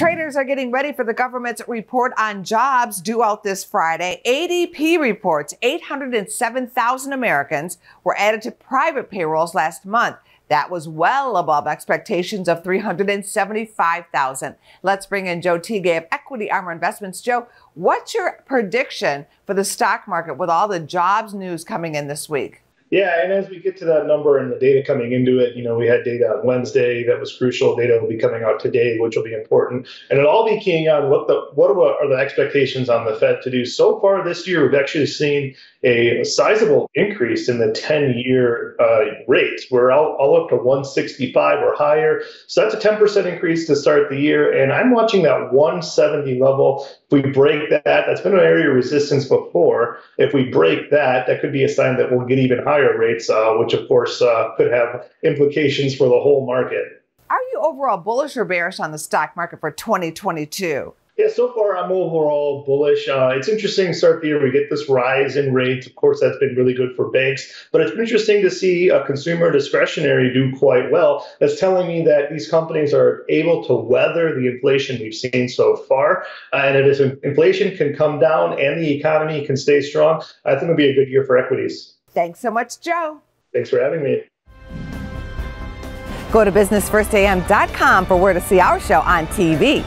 Traders are getting ready for the government's report on jobs due out this Friday. ADP reports 807,000 Americans were added to private payrolls last month. That was well above expectations of 375,000. Let's bring in Joe Tigay of Equity Armor Investments. Joe, what's your prediction for the stock market with all the jobs news coming in this week? Yeah, and as we get to that number and the data coming into it, you know, we had data on Wednesday that was crucial. Data will be coming out today, which will be important, and it'll all be keying on what the what are the expectations on the Fed to do. So far this year, we've actually seen a, sizable increase in the 10-year uh, rate. We're all, all up to 165 or higher, so that's a 10% increase to start the year. And I'm watching that 170 level. If we break that, that's been an area of resistance before. If we break that, that could be a sign that we'll get even higher higher rates, uh, which of course uh, could have implications for the whole market. Are you overall bullish or bearish on the stock market for 2022? Yeah, so far I'm overall bullish. Uh, it's interesting to start the year. We get this rise in rates. Of course, that's been really good for banks, but it's been interesting to see a consumer discretionary do quite well. That's telling me that these companies are able to weather the inflation we've seen so far. Uh, and if inflation can come down and the economy can stay strong, I think it'll be a good year for equities. Thanks so much, Joe. Thanks for having me. Go to businessfirstam.com for where to see our show on TV.